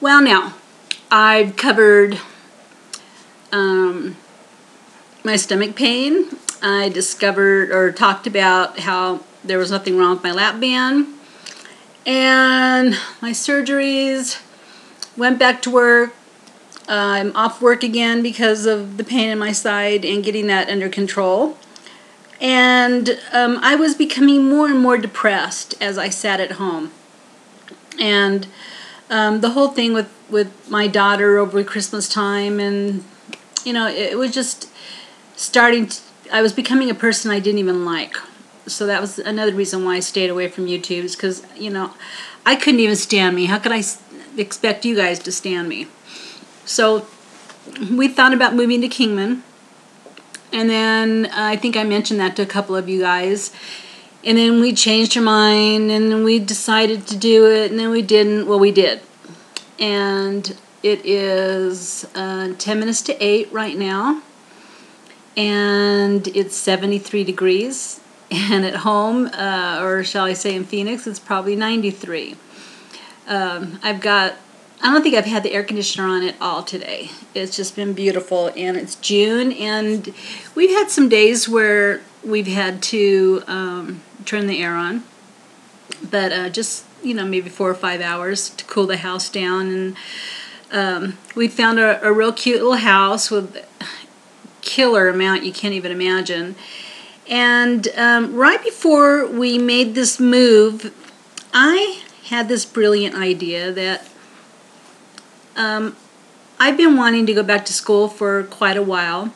well, now, I've covered um, my stomach pain. I discovered or talked about how there was nothing wrong with my lap band. And my surgeries, went back to work. I'm off work again because of the pain in my side and getting that under control. And um, I was becoming more and more depressed as I sat at home. And um, the whole thing with, with my daughter over Christmas time, and you know, it, was just starting. To, I was becoming a person I didn't even like. So that was another reason why I stayed away from YouTube, is because you know, I couldn't even stand me. How could I expect you guys to stand me? So we thought about moving to Kingman and then uh, I think I mentioned that to a couple of you guys. And then we changed our mind and we decided to do it and then we didn't. Well, we did. And it is uh, 10 minutes to 8 right now. And it's 73 degrees. And at home, uh, or shall I say in Phoenix, it's probably 93. Um, I've got I don't think I've had the air conditioner on at all today. It's just been beautiful, and it's June, and we've had some days where we've had to um, turn the air on, but uh, just you know maybe four or five hours to cool the house down. And um, we found a, a real cute little house with killer amount you can't even imagine. And um, right before we made this move, I had this brilliant idea that um, I've been wanting to go back to school for quite a while,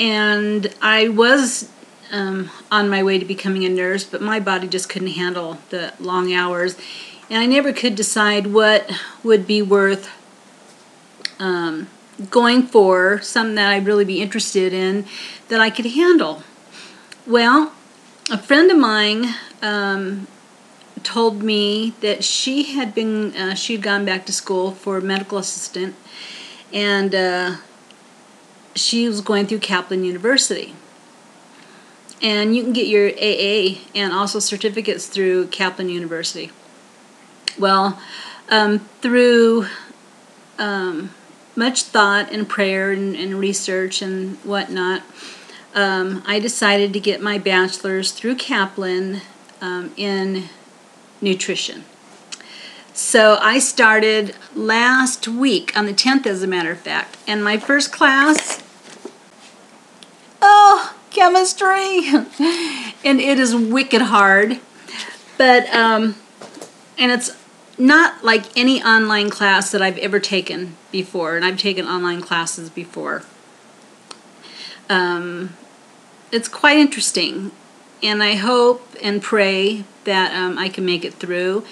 and I was um, on my way to becoming a nurse, but my body just couldn't handle the long hours, and I never could decide what would be worth um, going for, something that I'd really be interested in that I could handle. Well, a friend of mine um, told me that she had been uh, she'd gone back to school for medical assistant and uh, she was going through Kaplan University. And you can get your AA and also certificates through Kaplan University. Well, um, through um, much thought and prayer and, and research and whatnot, um, I decided to get my bachelor's through Kaplan um, in nutrition. So I started last week on the 10th, as a matter of fact, and my first class, chemistry, and it is wicked hard, but um, and it's not like any online class that I've ever taken before, and I've taken online classes before. Um, it's quite interesting, and I hope and pray that um, I can make it through.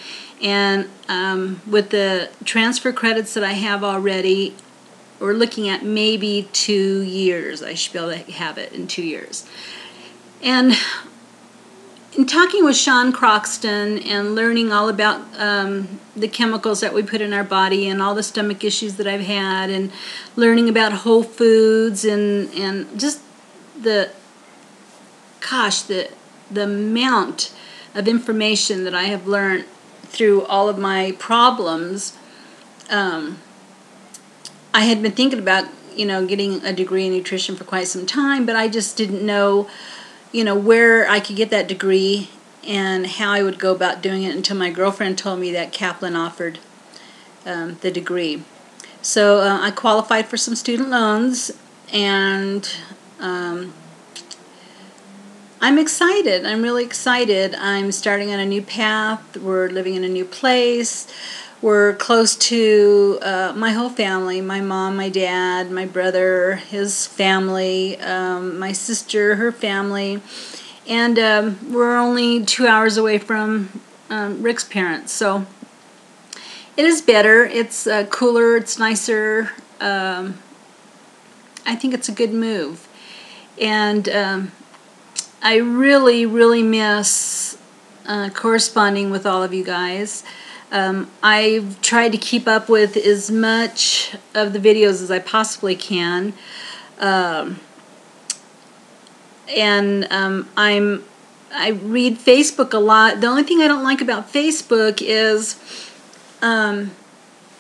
And um, with the transfer credits that I have already, we're looking at maybe two years. I should be able to have it in two years. And in talking with Sean Croxton and learning all about um, the chemicals that we put in our body and all the stomach issues that I've had, and learning about whole foods and and just the gosh the the amount of information that I have learned through all of my problems, um, I had been thinking about, you know, getting a degree in nutrition for quite some time, but I just didn't know, you know, where I could get that degree and how I would go about doing it until my girlfriend told me that Kaplan offered um, the degree. So uh, I qualified for some student loans and um, I'm excited. I'm really excited. I'm starting on a new path. We're living in a new place. We're close to uh, my whole family my mom, my dad, my brother, his family, um, my sister, her family. And um, we're only two hours away from um, Rick's parents. So it is better. It's uh, cooler. It's nicer. Um, I think it's a good move. And um, I really, really miss uh, corresponding with all of you guys. Um, I've tried to keep up with as much of the videos as I possibly can. Um, and um, I'm I read Facebook a lot. The only thing I don't like about Facebook is um,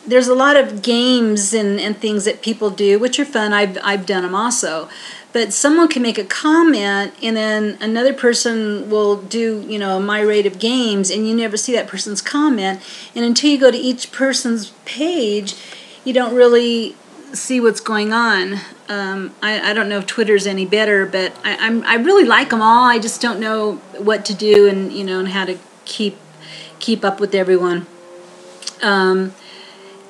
there's a lot of games and, and things that people do, which are fun. I've, I've done them also. But someone can make a comment, and then another person will do, you know, my rate of games, and you never see that person's comment. And until you go to each person's page, you don't really see what's going on. Um, I, I don't know if Twitter's any better, but I, I'm I really like them all. I just don't know what to do and you know and how to keep keep up with everyone. Um,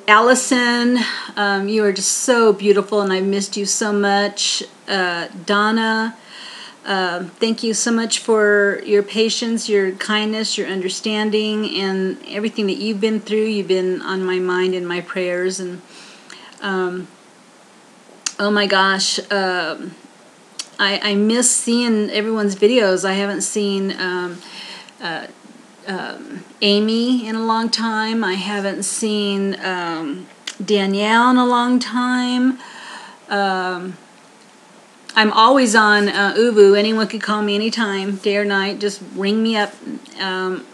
Allison, um, you are just so beautiful, and I missed you so much. Uh, Donna, uh, thank you so much for your patience, your kindness, your understanding, and everything that you've been through. You've been on my mind and my prayers, and um, oh my gosh, um, I, I miss seeing everyone's videos. I haven't seen. Um, uh, um, Amy in a long time. I haven't seen um, Danielle in a long time. I'm always on uh, ooVoo. Anyone can call me anytime, day or night. Just ring me up. Um,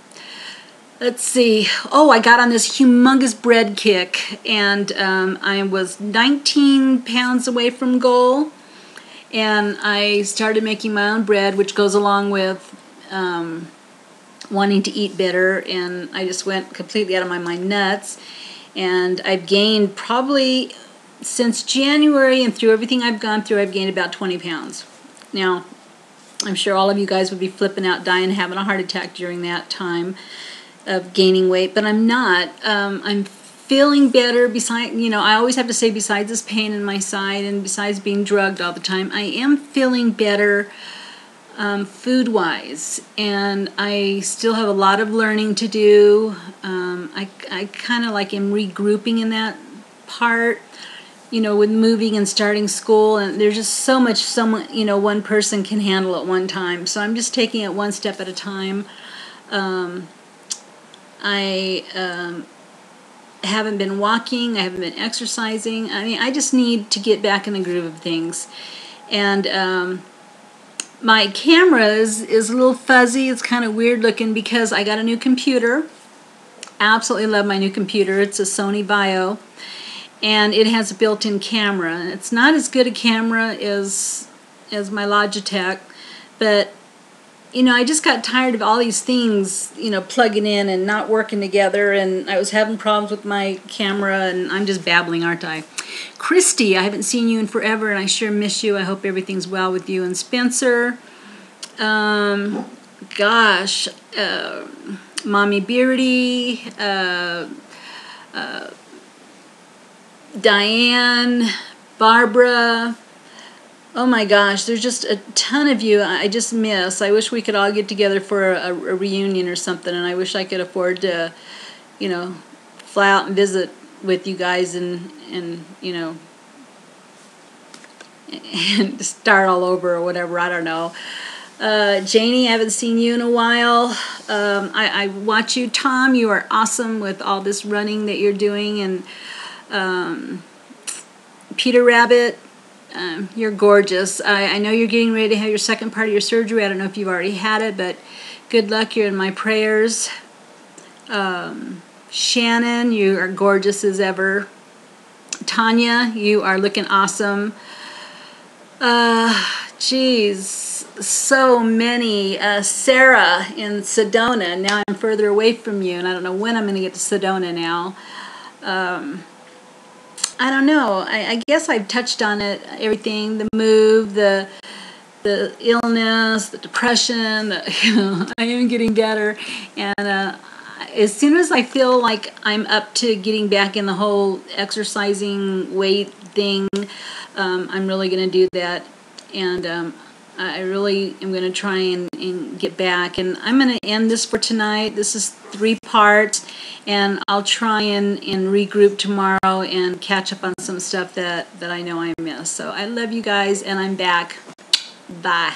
let's see. Oh, I got on this humongous bread kick, and um, I was 19 pounds away from goal. And I started making my own bread, which goes along with um, wanting to eat better, and I just went completely out of my mind nuts. And I've gained probably since January and through everything I've gone through, I've gained about 20 pounds. Now, I'm sure all of you guys would be flipping out, dying, having a heart attack during that time of gaining weight, but I'm not. Um, I'm feeling better. Besides, you know, I always have to say, besides this pain in my side and besides being drugged all the time, I am feeling better um, food wise, and I still have a lot of learning to do. Um, I, I kind of like am regrouping in that part, you know, with moving and starting school, and there's just so much someone, you know, one person can handle at one time. So I'm just taking it one step at a time. Um, I um, haven't been walking, I haven't been exercising. I mean, I just need to get back in the groove of things. And, um, my camera is, is a little fuzzy. It's kind of weird looking because I got a new computer. Absolutely love my new computer. It's a Sony Vaio and it has a built-in camera. It's not as good a camera as as my Logitech, but you know, I just got tired of all these things, you know, plugging in and not working together, and I was having problems with my camera, and I'm just babbling, aren't I? Christy, I haven't seen you in forever, and I sure miss you. I hope everything's well with you and Spencer. Um, gosh, uh, Mommy Beardy, uh, uh, Diane, Barbara. Oh my gosh, there's just a ton of you I just miss. I wish we could all get together for a, a reunion or something, and I wish I could afford to, you know, fly out and visit with you guys and and you know and start all over or whatever. I don't know. Uh, Janie, I haven't seen you in a while. Um, I, I, watch you. Tom, you are awesome with all this running that you're doing. And um, Peter Rabbit, um, you're gorgeous. I, I, know you're getting ready to have your second part of your surgery. I don't know if you've already had it, but good luck. You're in my prayers. Um, Shannon, you are gorgeous as ever. Tanya, you are looking awesome. Uh, geez, so many. Uh, Sarah in Sedona. Now I'm further away from you, and I don't know when I'm going to get to Sedona now. Um, I don't know. I, I guess I've touched on it. Everything, the move, the the illness, the depression. The, you know, I am getting better, and uh, as soon as I feel like I'm up to getting back in the whole exercising weight thing, um, I'm really going to do that. And um, I really am going to try and, and, get back. And I'm going to end this for tonight. This is three parts. And I'll try and, and regroup tomorrow and catch up on some stuff that, that I know I missed. So I love you guys, and I'm back. Bye.